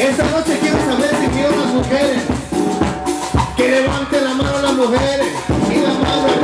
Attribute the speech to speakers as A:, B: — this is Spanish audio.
A: Esta noche quiero saber si quiero las mujeres. Que levante la mano las mujeres y la mano